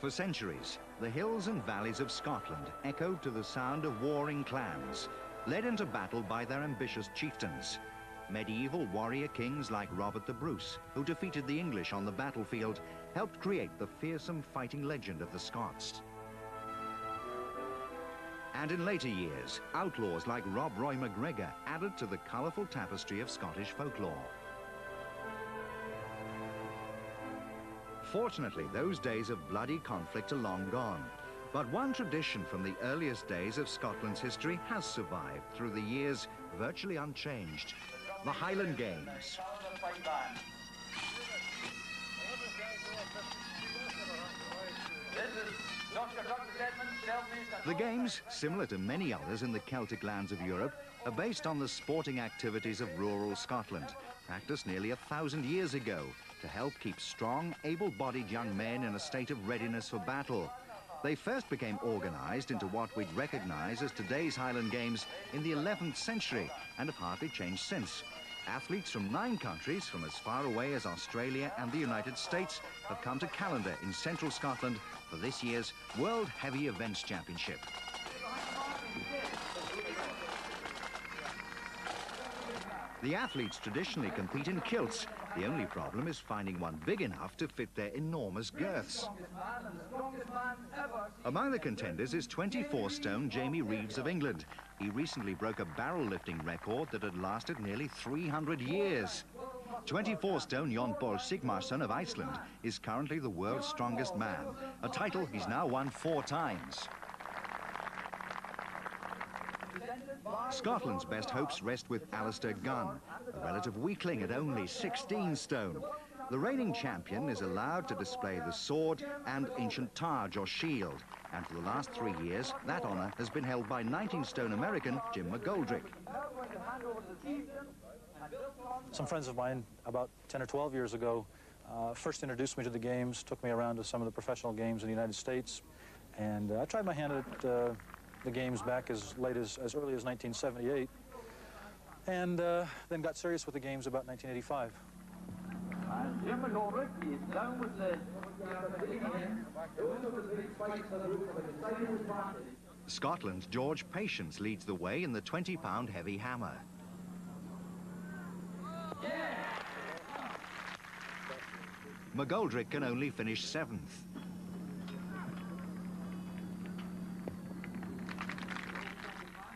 For centuries, the hills and valleys of Scotland echoed to the sound of warring clans, led into battle by their ambitious chieftains. Medieval warrior kings like Robert the Bruce, who defeated the English on the battlefield, helped create the fearsome fighting legend of the Scots. And in later years, outlaws like Rob Roy MacGregor added to the colourful tapestry of Scottish folklore. Fortunately, those days of bloody conflict are long gone. But one tradition from the earliest days of Scotland's history has survived through the years virtually unchanged. The Highland Games. The games, similar to many others in the Celtic lands of Europe, are based on the sporting activities of rural Scotland, practiced nearly a thousand years ago to help keep strong, able-bodied young men in a state of readiness for battle. They first became organized into what we'd recognize as today's Highland Games in the 11th century and have hardly changed since. Athletes from nine countries, from as far away as Australia and the United States, have come to Callander in central Scotland for this year's World Heavy Events Championship. The athletes traditionally compete in kilts. The only problem is finding one big enough to fit their enormous girths. Among the contenders is 24-stone Jamie Reeves of England. He recently broke a barrel lifting record that had lasted nearly 300 years. 24-stone Jon Pall Sigmarsson of Iceland is currently the world's strongest man, a title he's now won four times. Scotland's best hopes rest with Alistair Gunn, a relative weakling at only 16 stone. The reigning champion is allowed to display the sword and ancient targe or shield, and for the last three years, that honour has been held by 19-stone American Jim McGoldrick. Some friends of mine, about 10 or 12 years ago, uh, first introduced me to the games, took me around to some of the professional games in the United States, and uh, I tried my hand at uh, the games back as late as, as early as 1978, and uh, then got serious with the games about 1985. Scotland's George Patience leads the way in the 20-pound heavy hammer. McGoldrick can only finish seventh.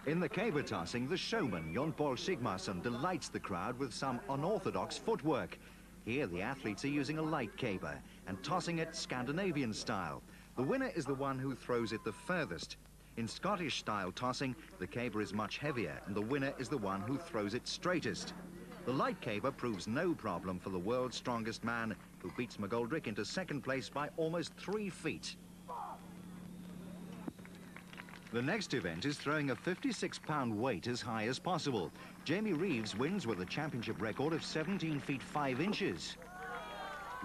In the caber tossing, the showman, Jon Pall Sigmarsson, delights the crowd with some unorthodox footwork. Here, the athletes are using a light caber and tossing it Scandinavian style. The winner is the one who throws it the furthest. In Scottish-style tossing, the caber is much heavier, and the winner is the one who throws it straightest. The light caber proves no problem for the world's strongest man, who beats McGoldrick into second place by almost three feet. The next event is throwing a 56-pound weight as high as possible. Jamie Reeves wins with a championship record of 17 feet 5 inches.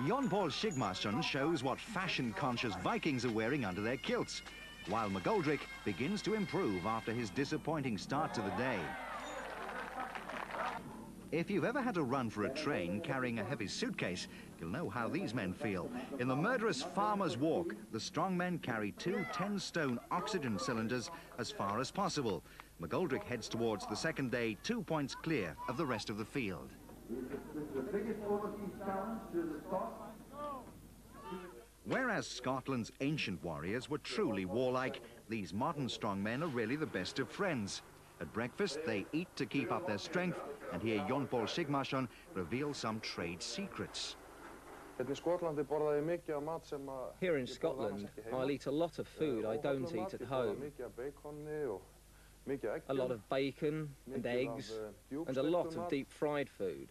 Jon Pall Sigmarsson shows what fashion-conscious Vikings are wearing under their kilts, while McGoldrick begins to improve after his disappointing start to the day. If you've ever had to run for a train carrying a heavy suitcase, you'll know how these men feel. In the murderous farmer's walk, the strong men carry two 10-stone oxygen cylinders as far as possible. McGoldrick heads towards the second day two points clear of the rest of the field. Whereas Scotland's ancient warriors were truly warlike, these modern strongmen are really the best of friends. At breakfast, they eat to keep up their strength, and here Jon Pall Sigmarsson reveals some trade secrets. Here in Scotland, I'll eat a lot of food I don't eat at home. A lot of bacon and eggs, and a lot of deep-fried food.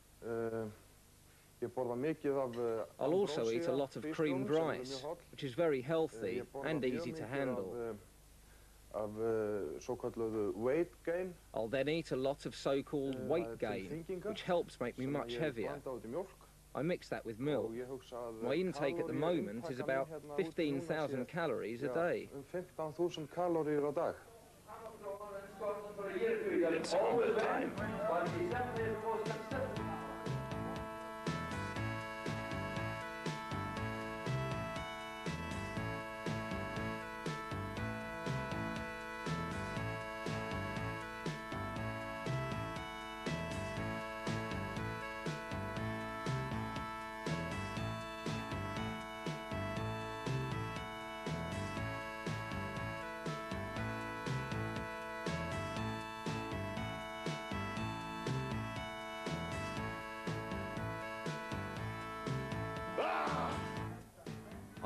I'll also eat a lot of creamed rice, which is very healthy and easy to handle. I'll then eat a lot of so-called weight gain, which helps make me much heavier. I mix that with milk. My intake at the moment is about 15,000 calories a day. It's all the time.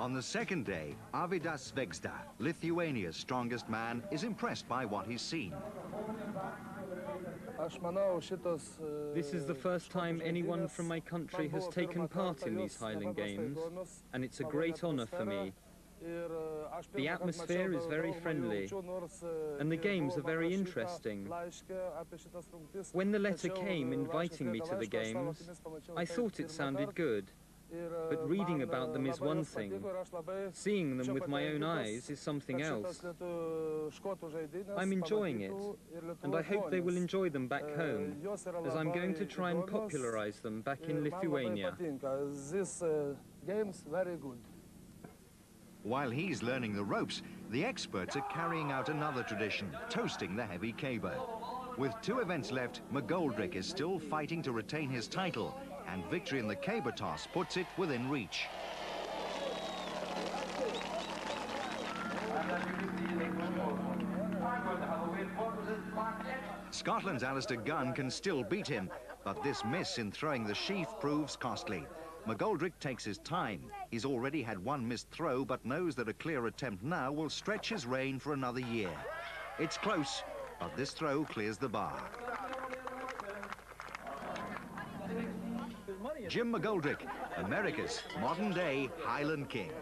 On the second day, Arvydas Svegzda, Lithuania's strongest man, is impressed by what he's seen. This is the first time anyone from my country has taken part in these Highland Games, and it's a great honour for me. The atmosphere is very friendly, and the games are very interesting. When the letter came inviting me to the games, I thought it sounded good. But reading about them is one thing. Seeing them with my own eyes is something else. I'm enjoying it, and I hope they will enjoy them back home, as I'm going to try and popularize them back in Lithuania. This game's very good. While he's learning the ropes, the experts are carrying out another tradition, toasting the heavy caber. With two events left, McGoldrick is still fighting to retain his title, and victory in the caber toss puts it within reach. Scotland's Alistair Gunn can still beat him, but this miss in throwing the sheaf proves costly. McGoldrick takes his time. He's already had one missed throw, but knows that a clear attempt now will stretch his reign for another year. It's close, but this throw clears the bar. Jim McGoldrick, America's modern-day Highland King.